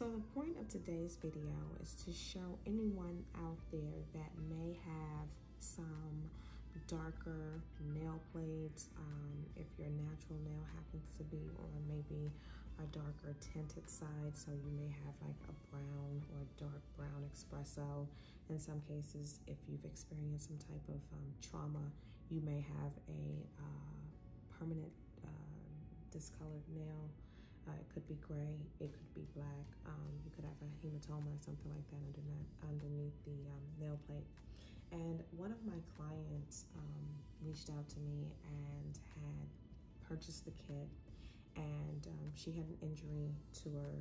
So the point of today's video is to show anyone out there that may have some darker nail plates um, if your natural nail happens to be on maybe a darker tinted side so you may have like a brown or dark brown espresso. In some cases if you've experienced some type of um, trauma you may have a uh, permanent uh, discolored nail uh, it could be gray, it could be black. Um, you could have a hematoma or something like that underneath, underneath the um, nail plate. And one of my clients um, reached out to me and had purchased the kit and um, she had an injury to her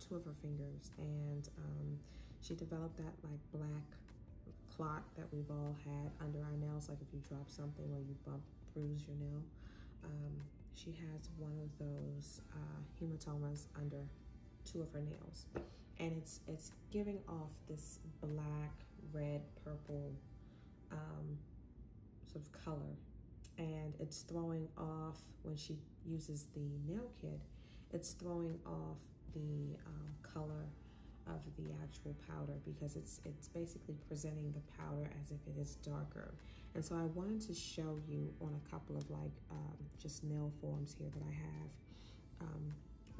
two of her fingers and um, she developed that like black clot that we've all had under our nails like if you drop something or you bump bruise your nail um, she has one of those uh, hematomas under two of her nails. And it's it's giving off this black red purple um, sort of color. And it's throwing off when she uses the nail kit it's throwing off the um, color of the actual powder because it's it's basically presenting the powder as if it is darker and so I wanted to show you on a couple of like um, just nail forms here that I have um,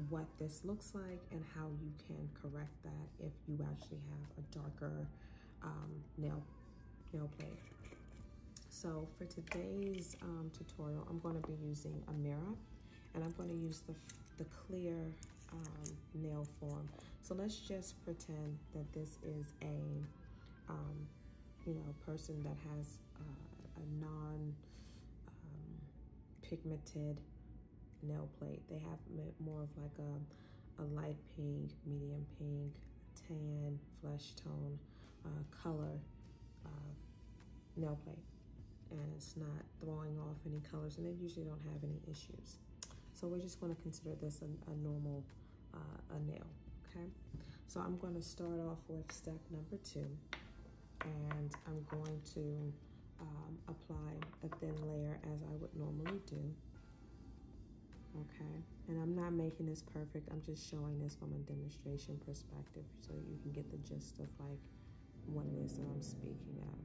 what this looks like and how you can correct that if you actually have a darker um, nail nail plate so for today's um, tutorial I'm going to be using Amira and I'm going to use the, the clear um, nail form. So let's just pretend that this is a, um, you know, person that has uh, a non um, pigmented nail plate. They have more of like a, a light pink, medium pink, tan, flesh tone, uh, color uh, nail plate. And it's not throwing off any colors and they usually don't have any issues. So we're just gonna consider this a, a normal uh, a nail, okay? So I'm gonna start off with step number two and I'm going to um, apply a thin layer as I would normally do. Okay, and I'm not making this perfect. I'm just showing this from a demonstration perspective so you can get the gist of like what it is that I'm speaking of.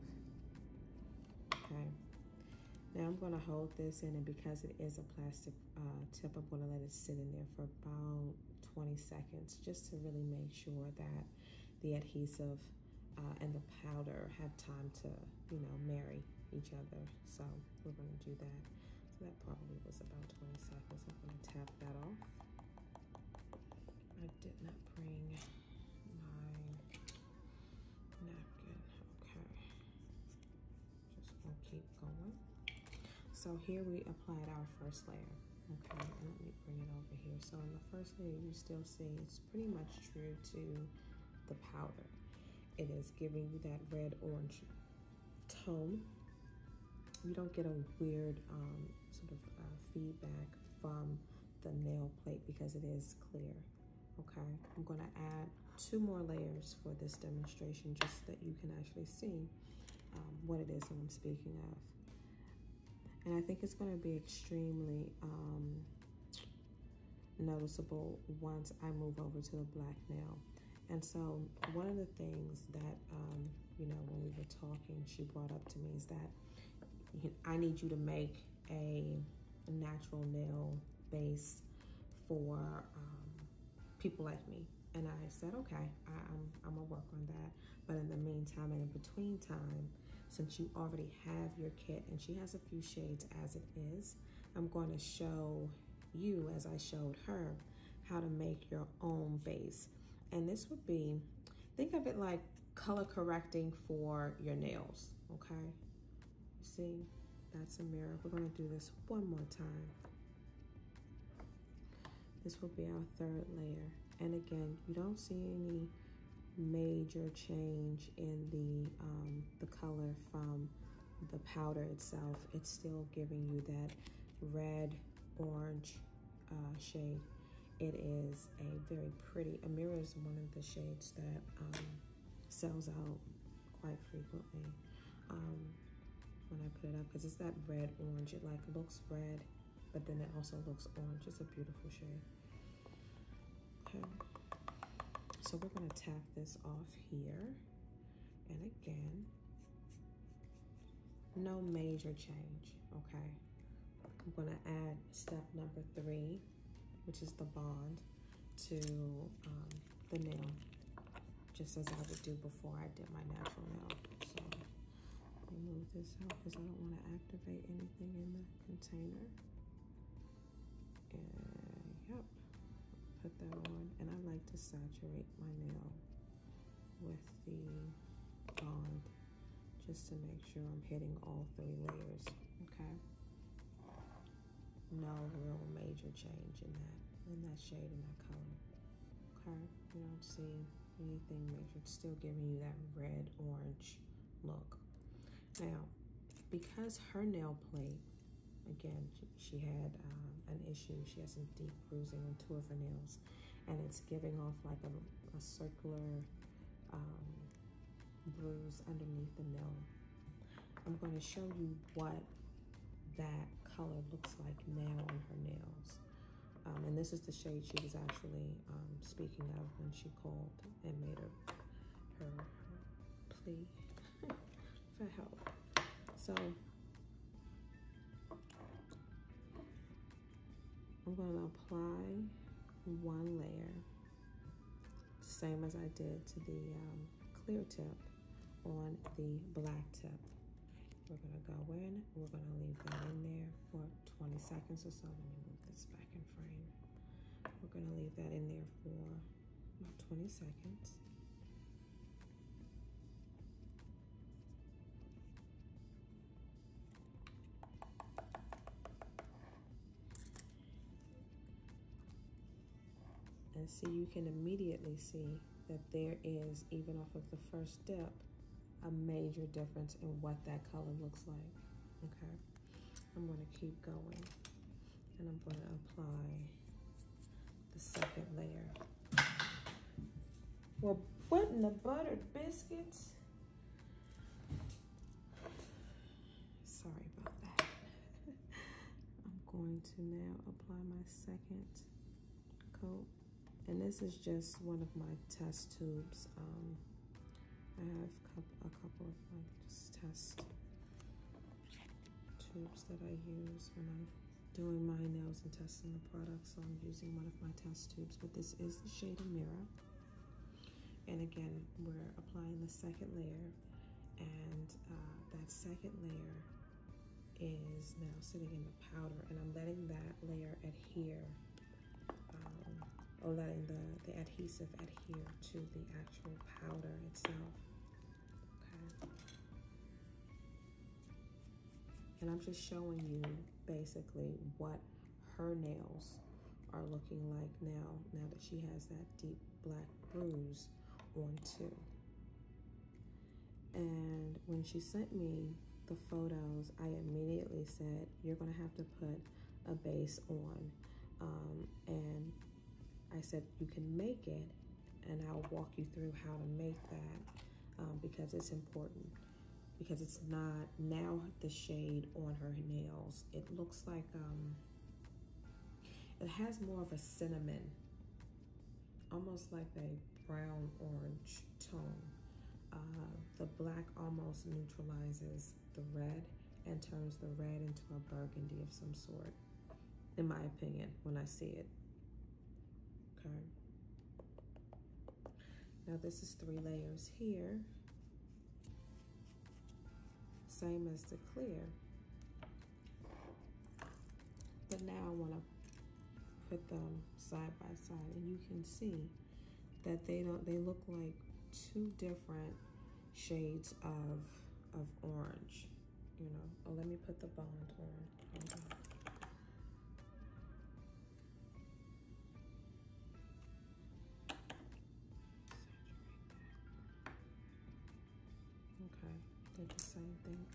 Okay. Now I'm gonna hold this in and because it is a plastic uh, tip, I'm gonna let it sit in there for about 20 seconds just to really make sure that the adhesive uh, and the powder have time to, you know, marry each other. So we're gonna do that. So that probably was about 20 seconds. I'm gonna tap that off. I did not bring my napkin, okay. Just gonna keep going. So here we applied our first layer. Okay, let me bring it over here. So in the first layer, you still see it's pretty much true to the powder. It is giving you that red orange tone. You don't get a weird um, sort of uh, feedback from the nail plate because it is clear. Okay, I'm gonna add two more layers for this demonstration just so that you can actually see um, what it is that I'm speaking of. And I think it's gonna be extremely um, noticeable once I move over to the black nail. And so one of the things that, um, you know, when we were talking, she brought up to me is that I need you to make a natural nail base for um, people like me. And I said, okay, I, I'm, I'm gonna work on that. But in the meantime and in between time, since you already have your kit and she has a few shades as it is, I'm going to show you, as I showed her, how to make your own base. And this would be, think of it like color correcting for your nails, okay? See, that's Amira. We're gonna do this one more time. This will be our third layer. And again, you don't see any major change in the, um, the color from the powder itself. It's still giving you that red orange uh, shade. It is a very pretty, Amira is one of the shades that um, sells out quite frequently um, when I put it up because it's that red orange. It like looks red, but then it also looks orange. It's a beautiful shade. Okay. So we're gonna tap this off here. And again, no major change, okay? I'm gonna add step number three, which is the bond, to um, the nail, just as I would do before I did my natural nail. So remove this out because I don't want to activate anything in the container. And put that on. And I like to saturate my nail with the bond just to make sure I'm hitting all three layers, okay? No real major change in that, in that shade, in that color, okay? You don't see anything major. It's still giving you that red orange look. Now, because her nail plate, again, she, she had um, an issue. She has some deep bruising on two of her nails, and it's giving off like a, a circular um, bruise underneath the nail. I'm going to show you what that color looks like now on her nails. Um, and this is the shade she was actually um, speaking of when she called and made her, her, her plea for help. So I'm going to apply one layer, same as I did to the um, clear tip on the black tip. We're gonna go in, we're gonna leave that in there for 20 seconds or so. Let me move this back in frame. We're gonna leave that in there for about 20 seconds. And see, you can immediately see that there is, even off of the first dip, a major difference in what that color looks like, okay? I'm gonna keep going and I'm gonna apply the second layer. What in the buttered biscuits? Sorry about that. I'm going to now apply my second coat. And this is just one of my test tubes. Um, I have a couple of like just test tubes that I use when I'm doing my nails and testing the product. So I'm using one of my test tubes, but this is the shade Amira. And again, we're applying the second layer and uh, that second layer is now sitting in the powder and I'm letting that layer adhere or letting the, the adhesive adhere to the actual powder itself. Okay. And I'm just showing you basically what her nails are looking like now, now that she has that deep black bruise on too. And when she sent me the photos, I immediately said, you're gonna have to put a base on. Um, and I said, you can make it and I'll walk you through how to make that um, because it's important. Because it's not now the shade on her nails. It looks like, um, it has more of a cinnamon, almost like a brown orange tone. Uh, the black almost neutralizes the red and turns the red into a burgundy of some sort, in my opinion, when I see it now this is three layers here. Same as the clear. But now I want to put them side by side and you can see that they don't they look like two different shades of of orange you know. Oh let me put the bond on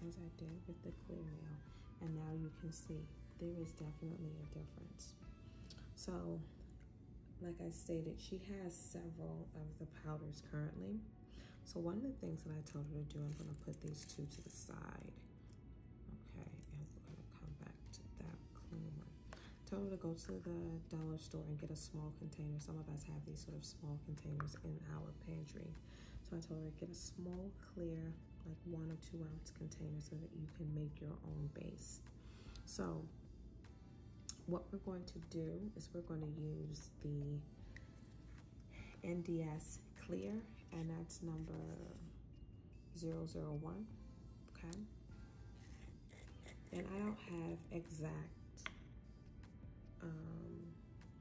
as I did with the clear nail. And now you can see there is definitely a difference. So, like I stated, she has several of the powders currently. So one of the things that I told her to do, I'm gonna put these two to the side. Okay, and we're gonna come back to that clean one. told her to go to the dollar store and get a small container. Some of us have these sort of small containers in our pantry. So I told her to get a small, clear, like one or two ounce container so that you can make your own base. So what we're going to do is we're going to use the NDS Clear, and that's number 001, okay? And I don't have exact um,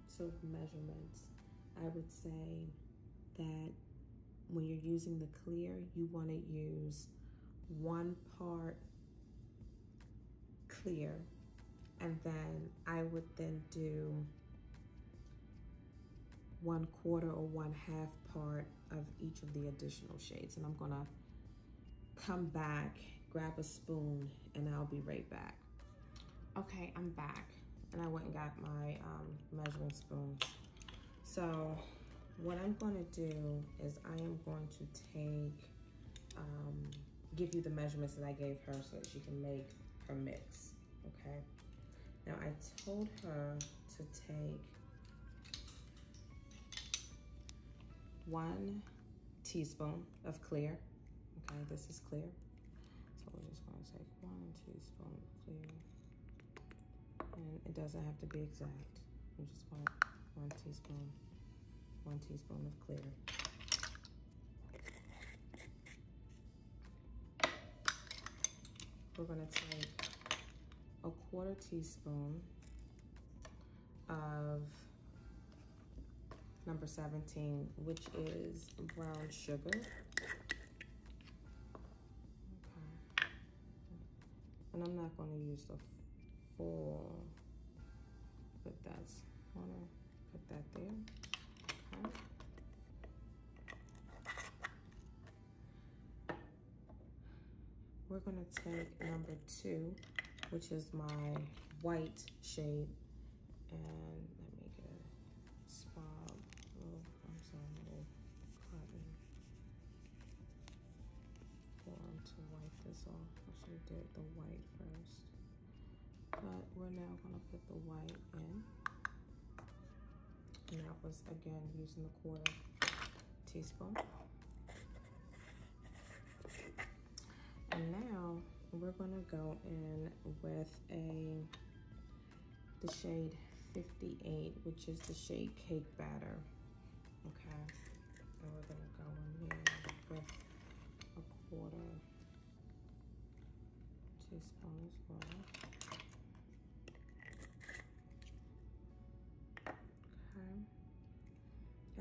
sort of measurements. I would say that when you're using the clear, you want to use one part clear and then I would then do one quarter or one half part of each of the additional shades. And I'm gonna come back, grab a spoon, and I'll be right back. Okay, I'm back. And I went and got my um, measuring spoons. So what I'm gonna do is I am going to take, um, give you the measurements that I gave her so that she can make her mix, okay? Now I told her to take one teaspoon of clear. Okay, this is clear. So we're just gonna take one teaspoon of clear. And it doesn't have to be exact. We just want one teaspoon, one teaspoon of clear. We're gonna take a quarter teaspoon of number 17, which is brown sugar. Okay. And I'm not going to use the full, but that's, want to put that there. Okay. We're going to take number two which is my white shade. And let me get a swab. Oh, I'm sorry, a little cotton form to wipe this off. I should have did the white first. But we're now gonna put the white in. And that was, again, using the quarter teaspoon. Now we're gonna go in with a the shade 58 which is the shade cake batter. Okay and we're gonna go in here with a quarter teaspoon as well. Okay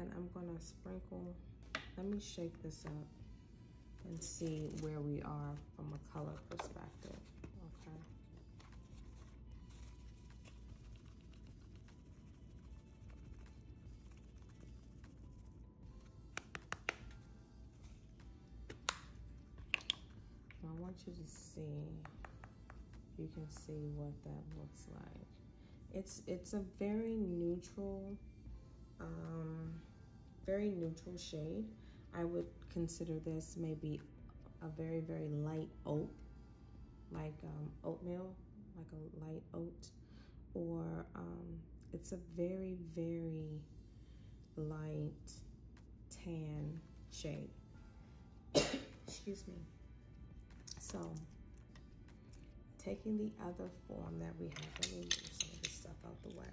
and I'm gonna sprinkle let me shake this up and see where we are from a color perspective, okay? I want you to see, you can see what that looks like. It's, it's a very neutral, um, very neutral shade. I would consider this maybe a very, very light oat, like um, oatmeal, like a light oat, or um, it's a very, very light tan shade. Excuse me. So, taking the other form that we have, let me move some of this stuff out the way.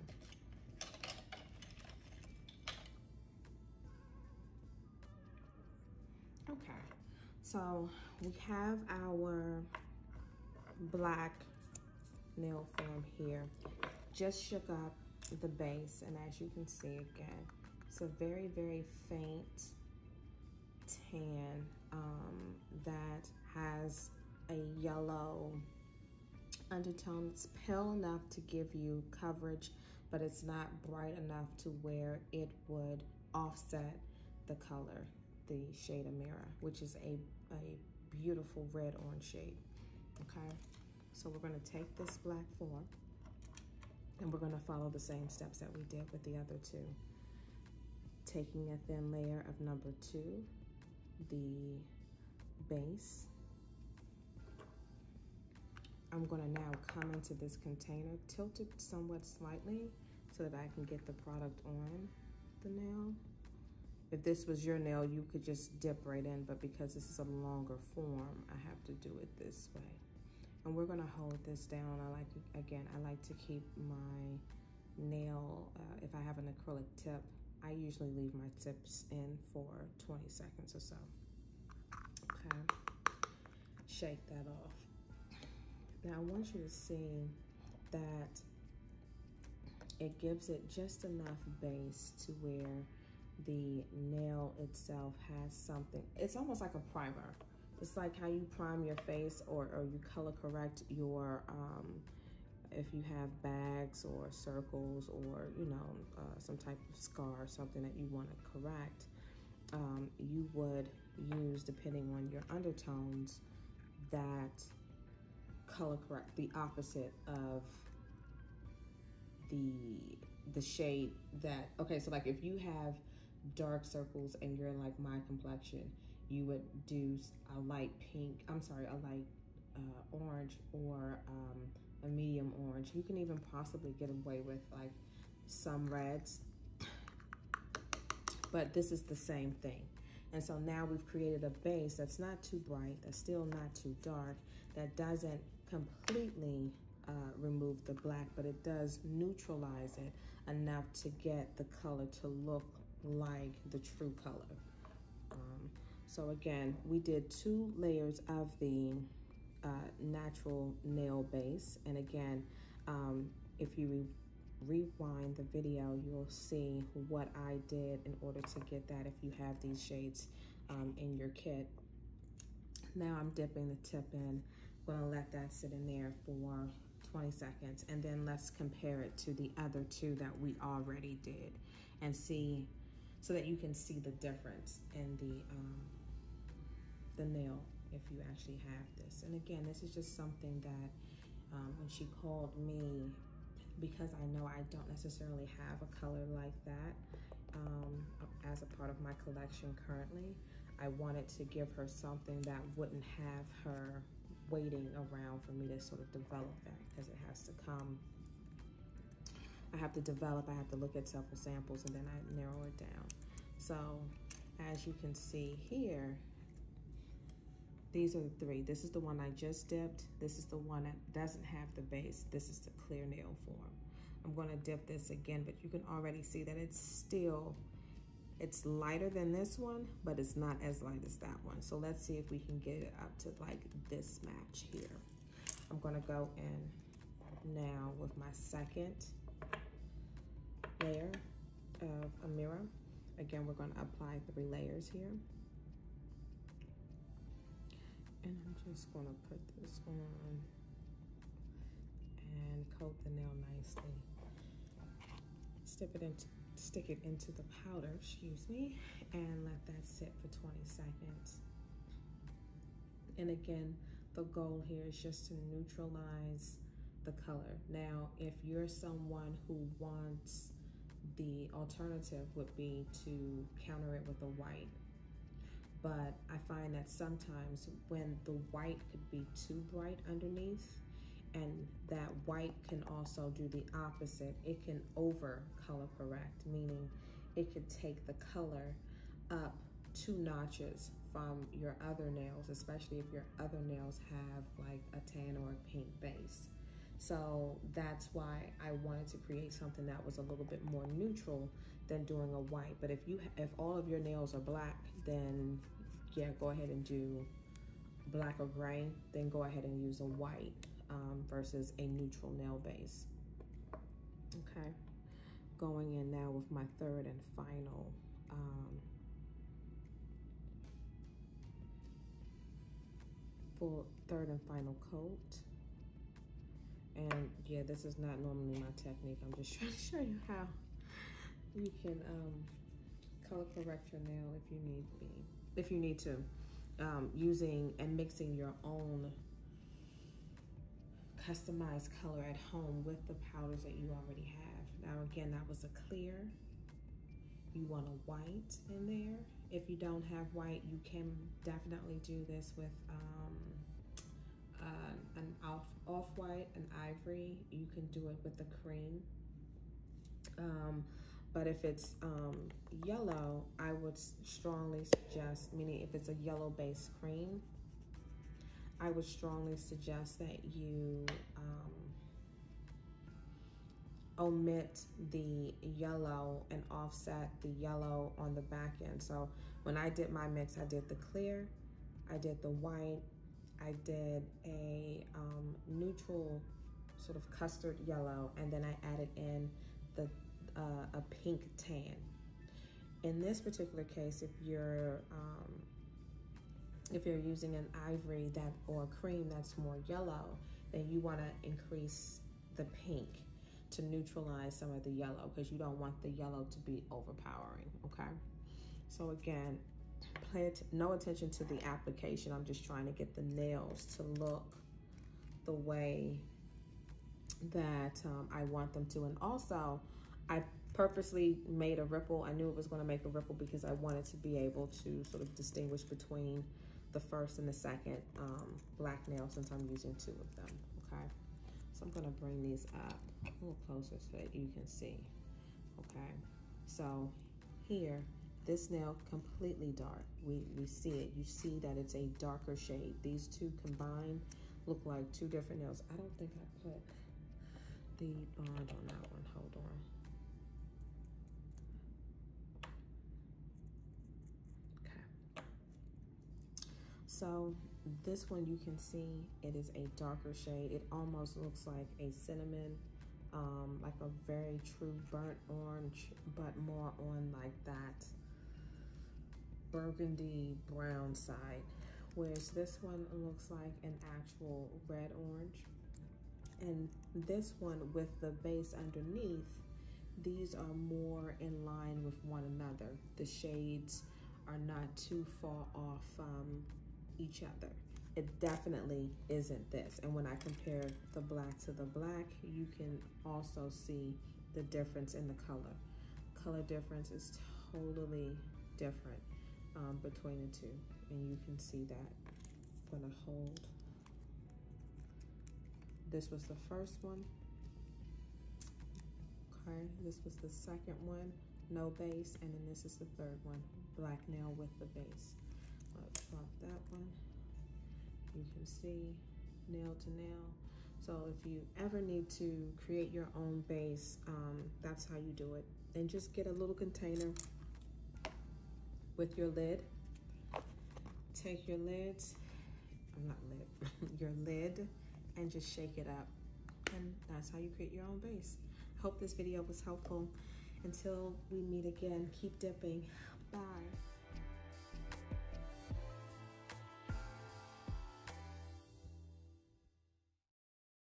So we have our black nail form here. Just shook up the base, and as you can see again, it's a very, very faint tan um, that has a yellow undertone. It's pale enough to give you coverage, but it's not bright enough to where it would offset the color the shade Amira, which is a, a beautiful red orange shade, okay? So we're gonna take this black form and we're gonna follow the same steps that we did with the other two. Taking a thin layer of number two, the base, I'm gonna now come into this container, tilt it somewhat slightly so that I can get the product on the nail. If this was your nail, you could just dip right in, but because this is a longer form, I have to do it this way. And we're gonna hold this down. I like, again, I like to keep my nail, uh, if I have an acrylic tip, I usually leave my tips in for 20 seconds or so. Okay, shake that off. Now I want you to see that it gives it just enough base to where the nail itself has something. It's almost like a primer. It's like how you prime your face or, or you color correct your, um, if you have bags or circles or, you know, uh, some type of scar or something that you want to correct, um, you would use, depending on your undertones, that color correct, the opposite of the the shade that, okay, so like if you have dark circles and you're like my complexion, you would do a light pink, I'm sorry, a light uh, orange or um, a medium orange. You can even possibly get away with like some reds, but this is the same thing. And so now we've created a base that's not too bright, that's still not too dark, that doesn't completely uh, remove the black, but it does neutralize it enough to get the color to look like the true color. Um, so again, we did two layers of the uh, natural nail base. And again, um, if you re rewind the video, you'll see what I did in order to get that if you have these shades um, in your kit. Now I'm dipping the tip in. I'm gonna let that sit in there for 20 seconds and then let's compare it to the other two that we already did and see so that you can see the difference in the um, the nail if you actually have this and again this is just something that um, when she called me because I know I don't necessarily have a color like that um, as a part of my collection currently I wanted to give her something that wouldn't have her waiting around for me to sort of develop that because it has to come. I have to develop, I have to look at several samples and then I narrow it down. So as you can see here, these are the three. This is the one I just dipped. This is the one that doesn't have the base. This is the clear nail form. I'm gonna dip this again, but you can already see that it's still it's lighter than this one, but it's not as light as that one. So let's see if we can get it up to like this match here. I'm gonna go in now with my second layer of Amira. Again, we're gonna apply three layers here. And I'm just gonna put this on and coat the nail nicely. Step it into stick it into the powder, excuse me, and let that sit for 20 seconds. And again, the goal here is just to neutralize the color. Now, if you're someone who wants the alternative would be to counter it with a white. But I find that sometimes when the white could be too bright underneath, and that white can also do the opposite. It can over color correct, meaning it could take the color up two notches from your other nails, especially if your other nails have like a tan or a pink base. So that's why I wanted to create something that was a little bit more neutral than doing a white. But if you if all of your nails are black, then yeah, go ahead and do black or gray, then go ahead and use a white um, versus a neutral nail base. Okay, going in now with my third and final um, full third and final coat. And yeah, this is not normally my technique. I'm just trying to show you how you can um, color correct your nail if you need be, if you need to, um, using and mixing your own customized color at home with the powders that you already have. Now again, that was a clear. You want a white in there. If you don't have white, you can definitely do this with um, uh, an off off-white, an ivory, you can do it with the cream. Um, but if it's um, yellow, I would strongly suggest, meaning if it's a yellow based cream, I would strongly suggest that you um, omit the yellow and offset the yellow on the back end. So when I did my mix, I did the clear, I did the white, I did a um, neutral sort of custard yellow, and then I added in the uh, a pink tan. In this particular case, if you're um, if you're using an ivory that or cream that's more yellow, then you want to increase the pink to neutralize some of the yellow because you don't want the yellow to be overpowering, okay? So again, pay no attention to the application. I'm just trying to get the nails to look the way that um, I want them to. And also, I purposely made a ripple. I knew it was going to make a ripple because I wanted to be able to sort of distinguish between the first and the second um, black nail since I'm using two of them, okay? So I'm gonna bring these up a little closer so that you can see, okay? So here, this nail completely dark. We, we see it, you see that it's a darker shade. These two combined look like two different nails. I don't think I put the bond on that one, hold on. Okay. So this one you can see it is a darker shade. It almost looks like a cinnamon, um, like a very true burnt orange, but more on like that burgundy brown side. Whereas this one looks like an actual red orange. And this one with the base underneath, these are more in line with one another. The shades are not too far off from each other. It definitely isn't this. And when I compare the black to the black, you can also see the difference in the color. Color difference is totally different um, between the two. And you can see that. I'm gonna hold. This was the first one. Okay, this was the second one, no base, and then this is the third one, black nail with the base. Let's drop that one. You can see nail to nail. So if you ever need to create your own base, um, that's how you do it. And just get a little container with your lid. Take your lids, I'm not lid, your lid, and just shake it up. And that's how you create your own base. Hope this video was helpful. Until we meet again, keep dipping. Bye.